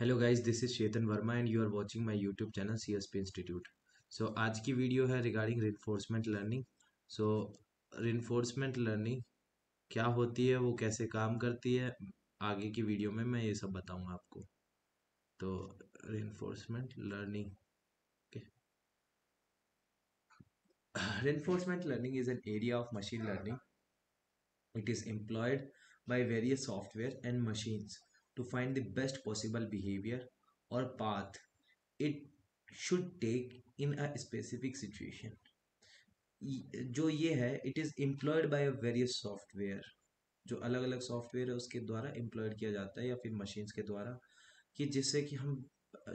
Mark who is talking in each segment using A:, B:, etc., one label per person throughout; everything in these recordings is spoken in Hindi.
A: Hello guys this is Chetan Verma and you are watching my YouTube channel CSP institute so आज की वीडियो है regarding reinforcement learning so reinforcement learning क्या होती है, वो कैसे काम करती है, आगे की वीडियो में मैं ये सब बताऊँगा आपको. तो reinforcement learning reinforcement learning is an area of machine learning. It is employed by various software and machines. To find the best possible behavior or path it should take in a specific situation. जो ये है it is employed by various software जो अलग अलग सॉफ्टवेयर है, उसके द्वारा एम्प्लॉयड किया जाता है या फिर मशीन्स के द्वारा, कि जिससे कि हम,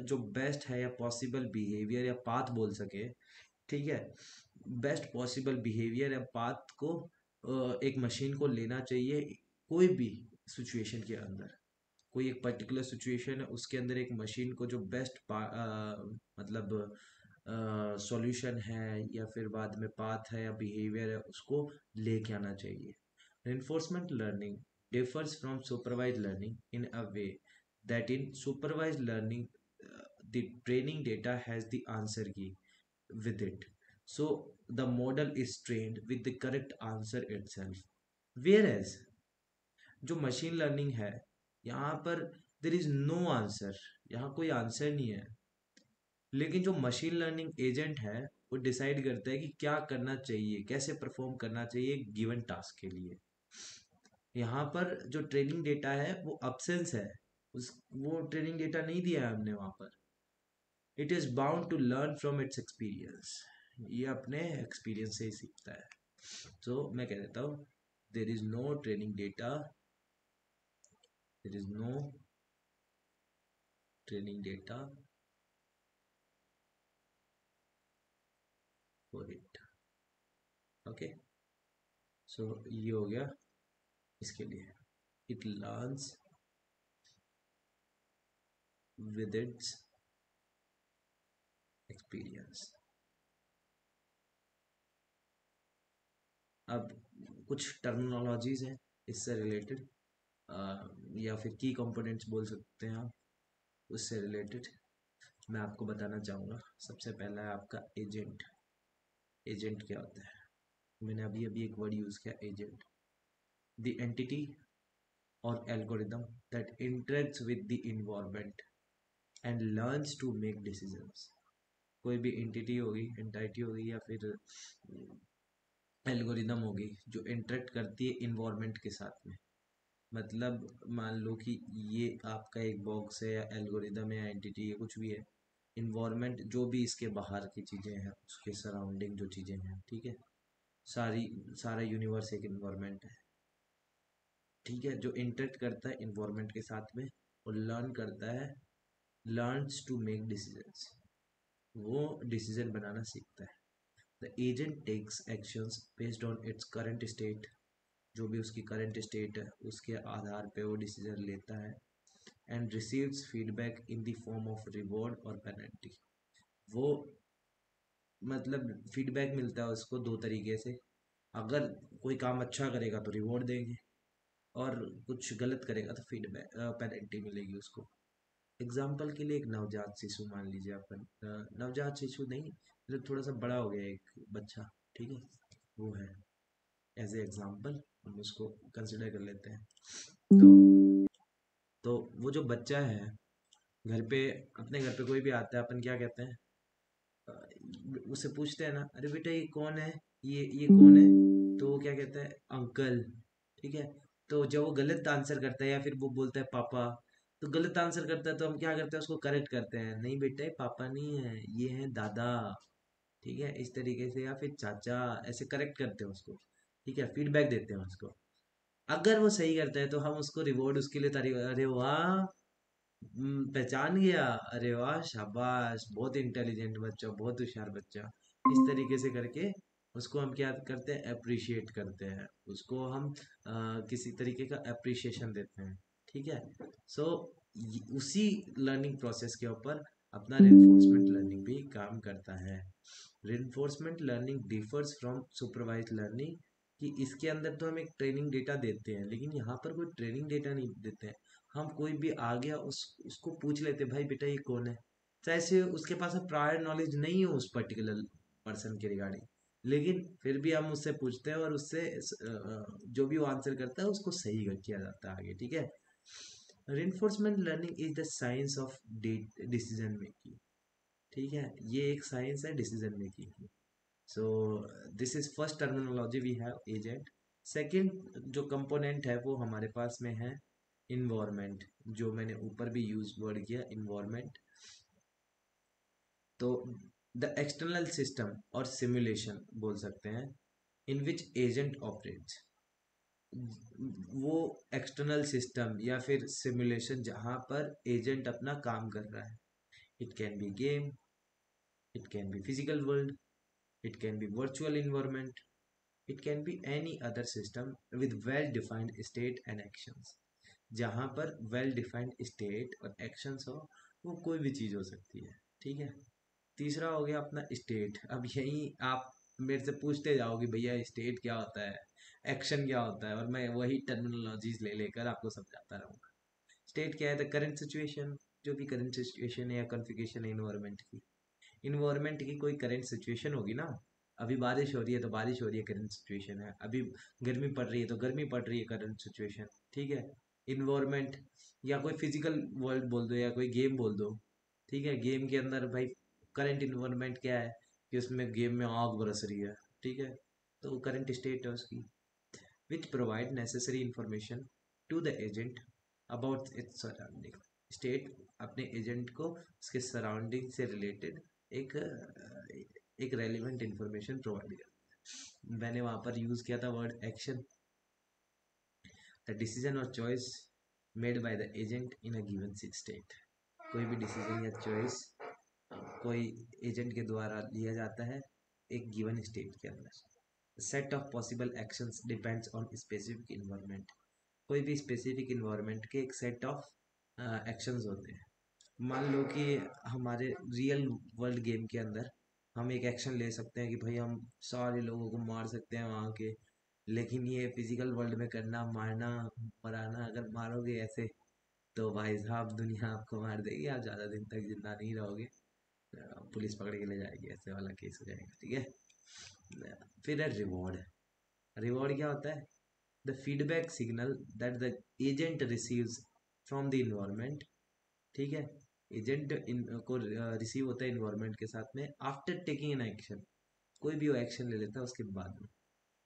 A: जो बेस्ट है या पॉसिबल बिहेवियर या पाथ बोल सके, ठीक है? बेस्ट पॉसिबल बिहेवियर या पाथ को एक मशीन को लेना चाहिए कोई भी सिचुएशन के अंदर। कोई एक पर्टिकुलर सिचुएशन है उसके अंदर एक मशीन को जो बेस्ट आ, मतलब सॉल्यूशन है या फिर बाद में पाथ है या बिहेवियर है उसको लेके आना चाहिए। Reinforcement learning differs from supervise learning in a way that in supervise learning the training data has the answer key with it so the model is trained with the correct answer itself whereas जो मशीन लर्निंग है यहाँ पर देर इज़ नो आंसर यहाँ कोई आंसर नहीं है। लेकिन जो मशीन लर्निंग एजेंट है वो डिसाइड करता है कि क्या करना चाहिए कैसे परफॉर्म करना चाहिए गिवन टास्क के लिए। यहाँ पर जो ट्रेनिंग डेटा है वो अब्सेंस है। उस वो ट्रेनिंग डेटा नहीं दिया है हमने वहाँ पर। It is bound to learn from its experience ये अपने एक्सपीरियंस से ही सीखता है। सो so, मैं कह देता हूँ there is no training data there is no training data for it okay so ये हो गया इसके लिए it learns with its experience अब कुछ टर्मिनोलॉजीज हैं इससे रिलेटेड या फिर की कंपोनेंट्स बोल सकते हैं आप, उससे रिलेटेड मैं आपको बताना चाहूँगा, सबसे पहला है आपका एजेंट एजेंट क्या होता है? मैंने अभी अभी एक वर्ड यूज़ किया एजेंट द एंटिटी और algorithm that interacts with the environment and learns to make decisions कोई भी एंटिटी होगी एंटाइटी होगी या फिर एल्गोरिदम होगी, जो इंटरेक्ट करती है इन्वायरमेंट के साथ में। मतलब मान लो कि ये आपका एक बॉक्स है या एल्गोरिदम है या एंटिटी है कुछ भी है इन्वामेंट जो भी इसके बाहर की चीज़ें हैं, उसके सराउंडिंग जो चीज़ें हैं, ठीक है? सारी, सारा यूनिवर्स एक इन्वामेंट है। ठीक है? जो इंटरेक्ट करता है इन्वामेंट के साथ में और लर्न करता है लर्नस टू मेक डिसीजंस वो डिसीज़न बनाना सीखता है। The agent takes actions based on its current state जो भी उसकी करंट स्टेट है, उसके आधार पे वो डिसीज़न लेता है and receives feedback in the form of reward और पेनल्टी वो मतलब फीडबैक मिलता है उसको दो तरीके से। अगर कोई काम अच्छा करेगा तो रिवॉर्ड देंगे और कुछ गलत करेगा तो फीडबैक पेनल्टी मिलेगी उसको। एग्ज़ाम्पल के लिए एक नवजात शिशु मान लीजिए अपन। नवजात शिशु नहीं मतलब थोड़ा सा बड़ा हो गया एक बच्चा, ठीक है? वो है एज ए एग्ज़ाम्पल हम उसको कंसिडर कर लेते हैं। तो तो वो जो बच्चा है घर पे अपने घर पे कोई भी आता है अपन क्या कहते हैं? उससे पूछते हैं ना अरे बेटा ये कौन है? ये ये कौन है? तो वो क्या कहता है? अंकल। ठीक है? तो जब वो गलत आंसर करता है या फिर वो बोलता है पापा। तो गलत आंसर करता है तो हम क्या करते हैं? उसको करेक्ट करते हैं। नहीं बेटा ये पापा नहीं है ये है दादा। ठीक है? इस तरीके से या फिर चाचा ऐसे करेक्ट करते हैं उसको। ठीक है फीडबैक देते हैं उसको। अगर वो सही करता है तो हम उसको रिवॉर्ड उसके लिए तारीफ़ अरे वाह! पहचान गया। अरे वाह शाबाश! बहुत इंटेलिजेंट बच्चा बहुत होशियार बच्चा। इस तरीके से करके उसको हम क्या करते हैं अप्रिशिएट करते हैं। उसको हम आ, किसी तरीके का अप्रिशिएशन देते हैं। ठीक है? सो so, उसी लर्निंग प्रोसेस के ऊपर अपना रेनफोर्समेंट लर्निंग भी काम करता है। Reinforcement learning differs from supervise learning कि इसके अंदर तो हम एक ट्रेनिंग डेटा देते हैं, लेकिन यहाँ पर कोई ट्रेनिंग डेटा नहीं देते हैं। हम कोई भी आ गया, उस, उसको पूछ लेते भाई बेटा ये कौन है? चाहे से उसके पास प्रायर नॉलेज नहीं हो उस पर्टिकुलर पर्सन के रिगार्डिंग लेकिन फिर भी हम उससे पूछते हैं और उससे जो भी वो आंसर करता है, उसको सही किया जाता है आगे, ठीक है? Reinforcement learning is the science of decision making ठीक है? ये एक साइंस है डिसीज़न मेकिंग की। So this is first terminology we have agent second जो कंपोनेंट है, वो हमारे पास में है इन्वायरमेंट जो मैंने ऊपर भी यूज़ वर्ड किया इन्वायरमेंट तो द एक्सटर्नल सिस्टम और सिमुलेशन बोल सकते हैं इन विच एजेंट ऑपरेट्स वो एक्सटर्नल सिस्टम या फिर सिमुलेशन जहाँ पर एजेंट अपना काम कर रहा है. It can be game it can be physical world can be virtual environment it can be any other system with well defined state and actions जहाँ पर वेल डिफाइंड स्टेट और एक्शंस हो, वो कोई भी चीज़ हो सकती है। ठीक है? तीसरा हो गया अपना स्टेट अब यही आप मेरे से पूछते जाओगे भैया स्टेट क्या होता है? एक्शन क्या होता है? और मैं वही टर्मिनोलॉजीज ले लेकर आपको समझाता रहूँगा। स्टेट क्या है? द करेंट सिचुएशन जो भी करेंट सिचुएशन है या कॉन्फ़िगरेशन है इन्वायरमेंट की। इन्वायरमेंट की कोई करेंट सिचुएशन होगी ना, अभी बारिश हो रही है तो बारिश हो रही है करंट सिचुएशन है, अभी गर्मी पड़ रही है तो गर्मी पड़ रही है करंट सिचुएशन ठीक है? इन्वायरमेंट या कोई फ़िज़िकल वर्ल्ड बोल दो या कोई गेम बोल दो, ठीक है? गेम के अंदर भाई करंट इन्वायरमेंट क्या है कि उसमें गेम में आग बरस रही है, ठीक है? तो करंट स्टेट है उसकी which provide necessary information to the agent about its surrounding state अपने एजेंट को उसके सराउंडिंग से रिलेटेड एक एक रेलिवेंट इंफॉर्मेशन प्रोवाइड कर मैंने वहाँ पर यूज़ किया था वर्ड एक्शन द डिसीज़न और choice made by the agent in a given state कोई भी डिसीज़न या चॉइस कोई एजेंट के द्वारा लिया जाता है एक गिवन स्टेट के अंदर। Set of possible actions depends on specific environment कोई भी स्पेसिफिक इन्वायरमेंट के एक सेट ऑफ़ एक्शंस होते हैं। मान लो कि हमारे रियल वर्ल्ड गेम के अंदर हम एक एक्शन ले सकते हैं कि भाई हम सारे लोगों को मार सकते हैं वहाँ के, लेकिन ये फ़िज़िकल वर्ल्ड में करना, मारना, मराना, अगर मारोगे ऐसे तो भाई साहब दुनिया आपको मार देगी, आप ज़्यादा दिन तक ज़िंदा नहीं रहोगे। पुलिस पकड़ के ले जाएगी, ऐसे वाला केस हो जाएगा, ठीक है? फिर है रिवॉर्ड रिवॉर्ड क्या होता है? The feedback signal that the agent receives from the environment ठीक है? एजेंट इन को रिसीव होता है इन्वायरमेंट के साथ में आफ्टर टेकिंग एन एक्शन कोई भी वो एक्शन ले लेता है उसके बाद में.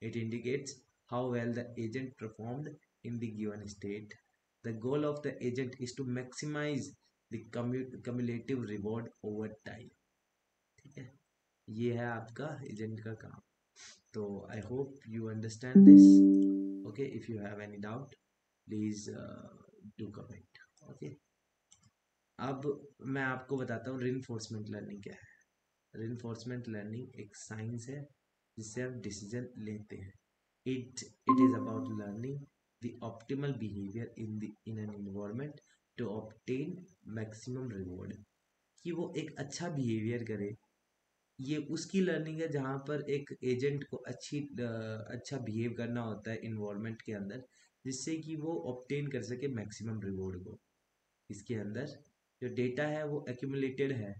A: It indicates how well the agent performed in the given state the goal of the agent is to maximise the cumulative reward over time ठीक है? ये है आपका एजेंट का काम. तो I hope you understand this okay if you have any doubt please do comment अब मैं आपको बताता हूँ रिनफोर्समेंट लर्निंग क्या है। रिनफोर्समेंट लर्निंग एक साइंस है, जिससे हम डिसीज़न लेते हैं। It it is about learning the optimal behaviour in the in an environment to obtain maximum reward कि वो एक अच्छा बिहेवियर करे। ये उसकी लर्निंग है जहाँ पर एक एजेंट को अच्छी अच्छा बिहेव करना होता है इन्वायरमेंट के अंदर, जिससे कि वो ऑप्टेन कर सके मैक्सिमम रिवॉर्ड को। इसके अंदर जो डेटा है वो एक्यूमुलेटेड है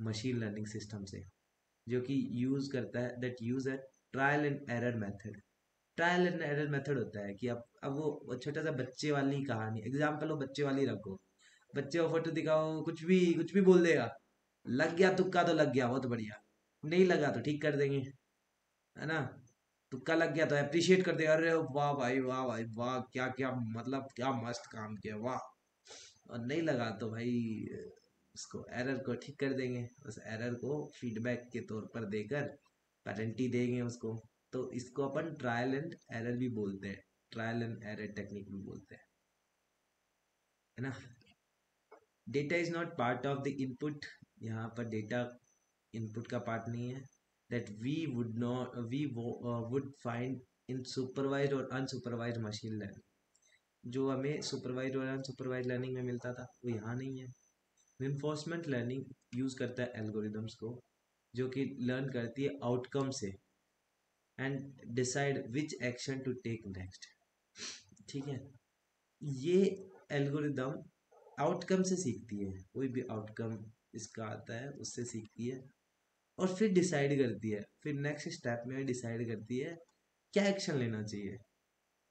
A: मशीन लर्निंग सिस्टम से, जो कि यूज़ करता है दैट यूज़ है trial and error method trial and error method होता है कि अब अब वो छोटा सा बच्चे वाली कहानी एग्ज़ाम्पल हो बच्चे वाली रखो। बच्चे को फ़ोटो दिखाओ, कुछ भी कुछ भी बोल देगा। लग गया, तुक्का तो लग गया, बहुत बढ़िया। नहीं लगा तो ठीक कर देंगे, है ना? तुक्का लग गया तो अप्रिशिएट कर देगा। अरे वाह भाई वाह भाई, वाह, क्या क्या मतलब क्या मस्त काम किया, वाह। और नहीं लगा तो भाई, उसको एरर को ठीक कर देंगे। उस एरर को फीडबैक के तौर पर देकर वारंटी देंगे उसको। तो इसको अपन ट्रायल एंड एरर भी बोलते हैं। ट्रायल एंड एरर टेक्निक भी बोलते हैं। है ना? Data is not part of the input यहाँ पर डेटा इनपुट का पार्ट नहीं है। That we would not we would find in supervise और अनसुपरवाइज मशीन लर्निंग जो हमें सुपरवाइज और अनसुपरवाइज लर्निंग में मिलता था, वो यहाँ नहीं है। इन्फोर्समेंट लर्निंग यूज़ करता है एल्गोरिदम्स को, जो कि लर्न करती है आउटकम से and decide which action to take next ठीक है? ये एल्गोरिदम आउटकम से सीखती है। कोई भी आउटकम इसका आता है, उससे सीखती है, और फिर डिसाइड करती है। फिर नेक्स्ट स्टेप में डिसाइड करती है, क्या एक्शन लेना चाहिए?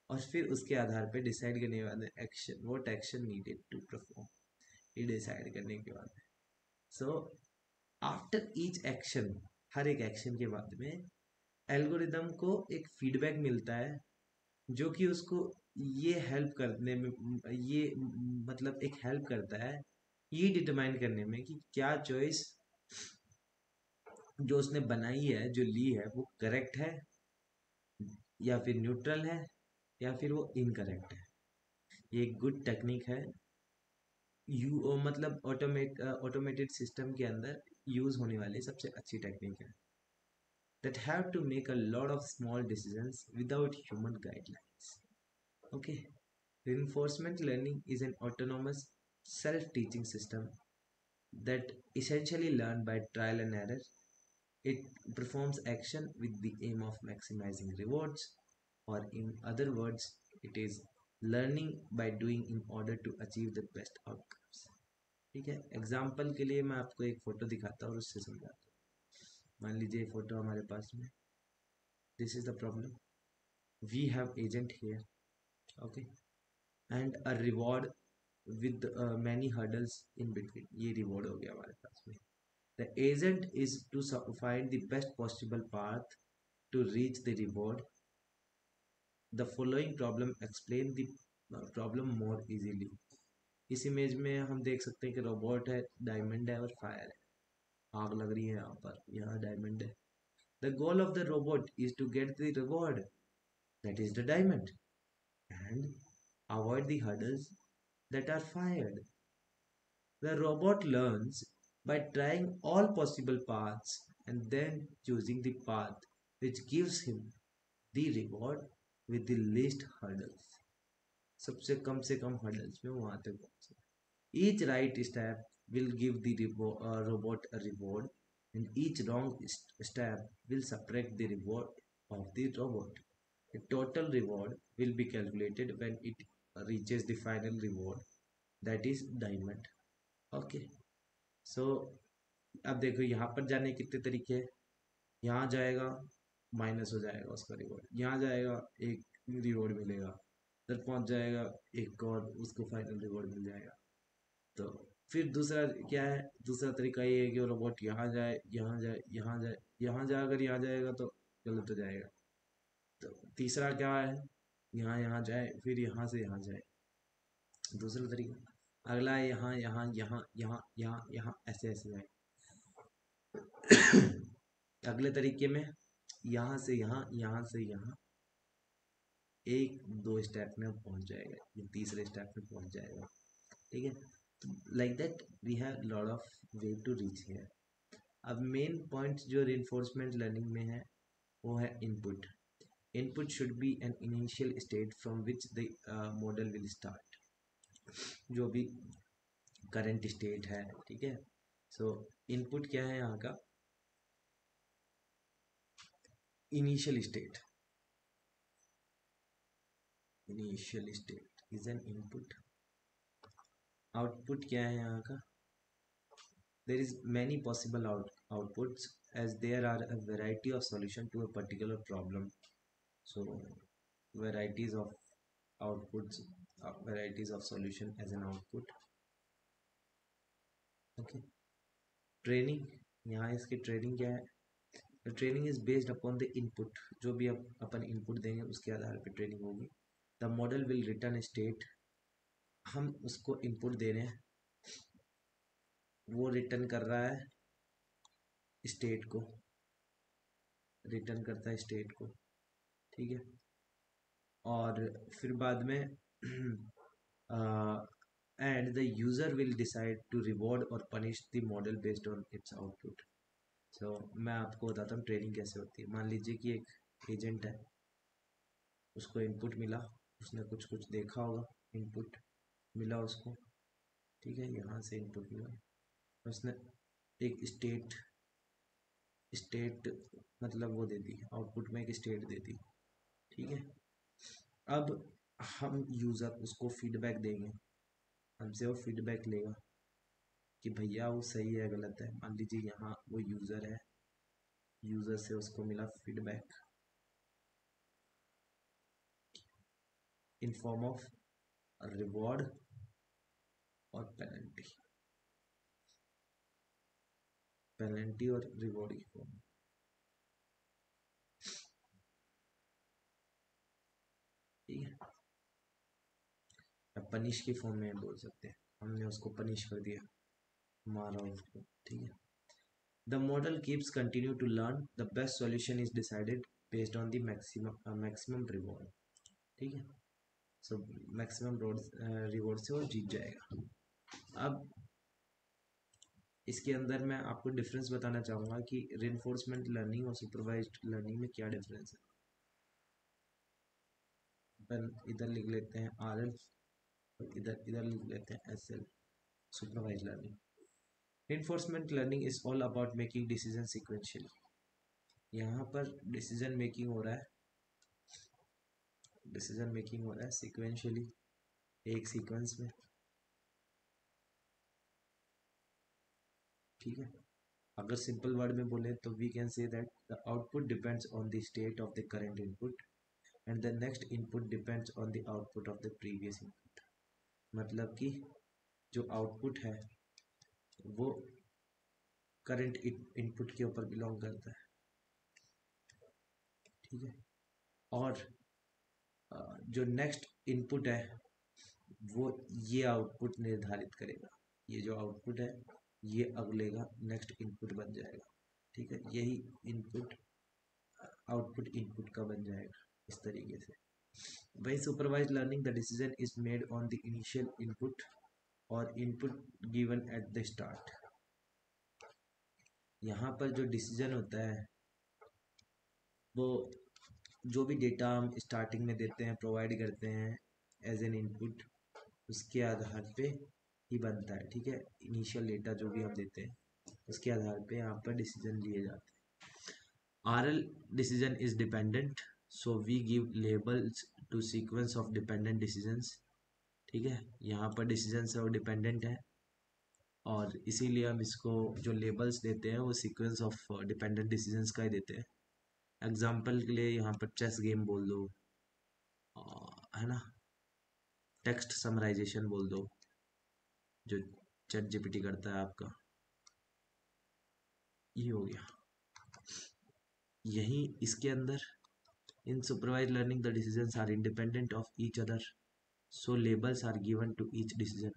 A: और फिर उसके आधार पे डिसाइड करने के बाद action what action needed to perform ये डिसाइड करने के बाद सो आफ्टर ईच एक्शन हर एक एक्शन के बाद में एल्गोरिदम को एक फीडबैक मिलता है, जो कि उसको ये हेल्प करने में, ये मतलब एक हेल्प करता है, ये डिटरमाइन करने में कि क्या चॉइस जो उसने बनाई है, जो ली है, वो करेक्ट है या फिर न्यूट्रल है या फिर वो इनकरेक्ट है। ये एक गुड टेक्निक है। यू मतलब ऑटोमेट ऑटोमेटेड सिस्टम के अंदर यूज़ होने वाली सबसे अच्छी टेक्निक है। That have to make a lot of small decision without human guidelines okay reinforcement learning is an autonomous self teaching system that essentially learn by trial and error it performs action with the aim of maximising rewards or in other words, it is learning by doing in order to achieve the best outcomes. ठीक है? एग्ज़ाम्पल के लिए मैं आपको एक फ़ोटो दिखाता हूँ और उससे समझाता हूँ। मान लीजिए फ़ोटो हमारे पास में। This is the problem we have agent here okay and a reward with many hurdles in between ये रिवॉर्ड हो गया हमारे पास में। The agent is to find the best possible path to reach the reward the following problem explain the problem more easily इस इमेज में हम देख सकते हैं कि रोबोट है डायमंड है और फायर है। आग लग रही है यहाँ पर, यहाँ डायमंड है। The goal of the robot is to get the reward that is the diamond and avoid the hurdles that are fired. The robot learns by trying all possible paths and then choosing the path which gives him the reward with the least hurdles सबसे कम से कम हर्डल्स में वहाँ तक पहुँच। Each right step will give the robot a reward and each wrong step will subtract the reward of the robot The total reward will be calculated when it reaches the final reward, that is diamond. Okay, so अब देखो यहाँ पर जाने कितने तरीके हैं। यहाँ जाएगा माइनस हो जाएगा उसका रिवॉर्ड यहाँ जाएगा एक रिवॉर्ड मिलेगा उधर पहुँच जाएगा एक और, उसको फाइनल रिवॉर्ड मिल जाएगा। तो फिर दूसरा क्या है? दूसरा तरीका ये है कि वो रोबोट यहाँ जाए यहाँ जाए यहाँ जाए, यहाँ जा अगर यहाँ जाएगा तो गलत हो जाएगा। तो तीसरा क्या है? यहाँ यहाँ जाए, फिर यहाँ से यहाँ जाए। दूसरा तरीका, अगला है यहाँ यहाँ यहाँ यहाँ यहाँ यहाँ, ऐसे ऐसे जाए। अगले तरीके में यहाँ से यहाँ यहाँ से यहाँ, एक, दो स्टेप में पहुँच जाएगा, ये तीसरे स्टेप में पहुँच जाएगा। ठीक है? Like that we have lot of way to reach here अब मेन पॉइंट जो रिइंफोर्समेंट लर्निंग में है, वो है input input should be an initial state from which the model will start जो भी करंट स्टेट है, ठीक है? सो इनपुट क्या है यहाँ का? Initial state initial state is an input output क्या है यहाँ का many possible out, outputs as there are a variety of solution to a particular problem so varieties of outputs uh, varieties of solution as an output okay training यहाँ इसकी ट्रेनिंग क्या है training is based upon the input जो भी आप अपन इनपुट देंगे, उसके आधार पर ट्रेनिंग होगी। The model will return state हम उसको इनपुट दे रहे हैं। वो रिटर्न कर रहा है स्टेट को। रिटर्न करता है स्टेट को। ठीक है? और फिर बाद में and the user will decide to reward और punish the model based on its output so so, मैं आपको बताता हूँ ट्रेनिंग कैसे होती है। मान लीजिए कि एक एजेंट है उसको इनपुट मिला उसने कुछ कुछ देखा होगा इनपुट मिला उसको ठीक है यहाँ से इनपुट मिला। उसने एक स्टेट स्टेट मतलब वो दे दी आउटपुट में एक स्टेट दे दी ठीक है। अब हम यूज़र उसको फीडबैक देंगे हमसे वो फीडबैक लेगा। कि भैया वो सही है, गलत है। मान लीजिए यहाँ वो यूज़र है यूज़र से उसको मिला feedback in form of reward और पेनल्टी पेनल्टी और रिवॉर्ड की फॉर्म ठीक है? पनिश की फॉर्म में बोल सकते हैं। हमने उसको पनिश कर दिया। मारा उसको ठीक है? The model keeps continue to learn the best solution is decided based on the maximum maximum reward ठीक है? सो मैक्सिमम रिवॉर्ड से वो जीत जाएगा। अब इसके अंदर मैं आपको डिफरेंस बताना चाहूँगा कि रेनफोर्समेंट लर्निंग और सुपरवाइज लर्निंग में क्या डिफरेंस है। अपन इधर लिख लेते हैं आर एल इधर इधर लिख लेते हैं S L supervise learning reinforcement learning is all about making decision sequentially यहाँ पर डिसीज़न मेकिंग हो रहा है। डिसीज़न मेकिंग हो रहा है सिक्वेंशियली एक सीक्वेंस में। ठीक है? अगर सिंपल वर्ड में बोले तो we can say that the output depends on the state of the current input and the next input depends on the output of the previous input मतलब कि जो आउटपुट है वो करंट इनपुट के ऊपर बिलोंग करता है। ठीक है? और जो नेक्स्ट इनपुट है, वो ये आउटपुट निर्धारित करेगा। ये जो आउटपुट है, ये अगले का नेक्स्ट इनपुट बन जाएगा। ठीक है? यही इनपुट आउटपुट इनपुट का बन जाएगा, इस तरीके से। वही supervise learning the decision is made on the initial input और input given at the start यहाँ पर जो डिसीज़न होता है, वो जो भी डेटा हम स्टार्टिंग में देते हैं प्रोवाइड करते हैं एज एन इनपुट उसके आधार पे ही बनता है, ठीक है? इनिशियल डेटा जो भी हम देते हैं, उसके आधार पे यहाँ पर डिसीज़न लिए जाते हैं। R L decision is dependent so we give labels to sequence of dependent decisions ठीक है? यहाँ पर डिसीज़न है, वो डिपेंडेंट है। और इसीलिए हम इसको जो लेबल्स देते हैं, वो सीक्वेंस ऑफ़ डिपेंडेंट डिसीजंस का ही देते हैं। एग्ज़ाम्पल के लिए यहाँ पर चेस गेम बोल दो है ना? टेक्स्ट समराइजेशन बोल दो, जो चैट जीपीटी करता है आपका। ये हो गया। यही इसके अंदर in supervise learning the decisions are independent of each other so labels are given to each decision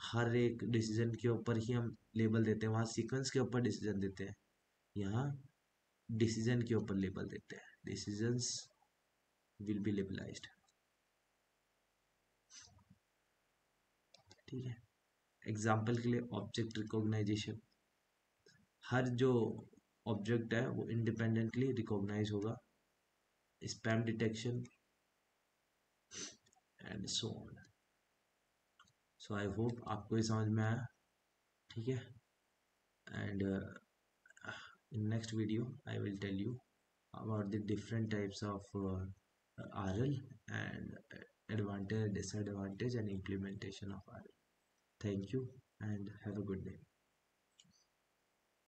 A: हर एक डिसीज़न के ऊपर ही हम लेबल देते हैं। वहाँ सीक्वेंस के ऊपर डिसीज़न देते हैं। यहाँ डिसीज़न के ऊपर लेबल देते हैं। डिसीजंस विल बी लेबलाइज्ड ठीक है? एग्ज़ाम्पल के लिए ऑब्जेक्ट रिकॉग्नाइजेशन हर जो ऑब्जेक्ट है, वो इंडिपेंडेंटली रिकॉग्नाइज होगा। Spam detection and so on so I hope आपको समझ में आया। ठीक है? And in next video I will tell you about the different types of R L and advantage disadvantage and implementation of R L thank you and have a good day